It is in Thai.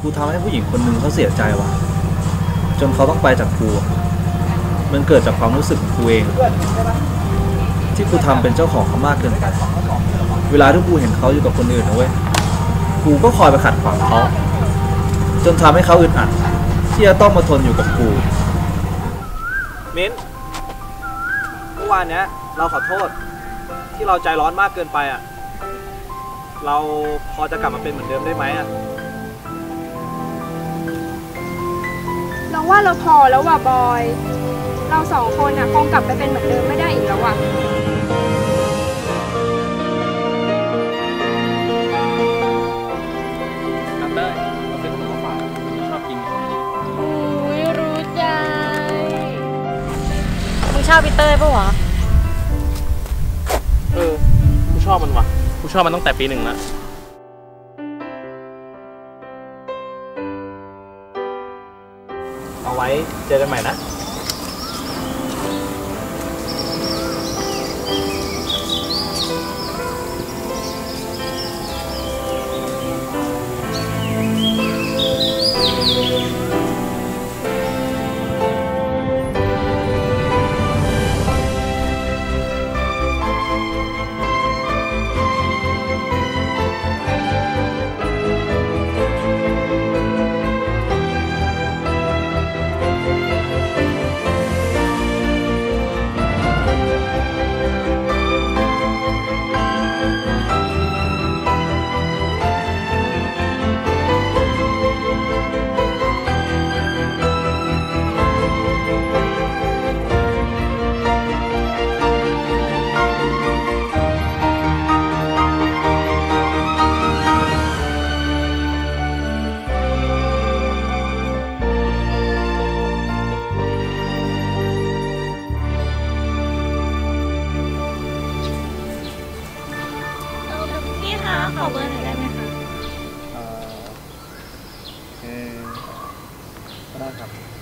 กูทำให้ผู้หญิงคนหนึ่งเขาเสียใจว่ะจนเขาต้องไปจากกูมันเกิดจากความรู้สึกของกูเอง ที่กูทำเป็นเจ้าของเขามากเกินไปเวลาที่กูเห็นเขาอยู่กับคนอื่นนะเว้ยกูก็คอยไปขัดขวางเขาจนทำให้เขาอึดอัดที่จะต้องมาทนอยู่กับกูมิ้นเมื่อวานเนี้ยเราขอโทษที่เราใจร้อนมากเกินไปอะ เราพอจะกลับมาเป็นเหมือนเดิมได้ไหมอะ ว่าเราพอแล้วว่ะบอย เราสองคนอะคงกลับไปเป็นเหมือนเดิมไม่ได้อีกแล้วว่ะครับเต้ยเราเป็นขนมฝากชอบกินอุ้ยรู้ใจมึงชอบพีเตอร์ปะวะ เออกูชอบมันว่ะกูชอบมันตั้งแต่ปีหนึ่งแล้ว เอาไว้เจอกันใหม่นะ คะ ขอเบอร์หน่อยได้ไหมคะ เออก็ได้ครับ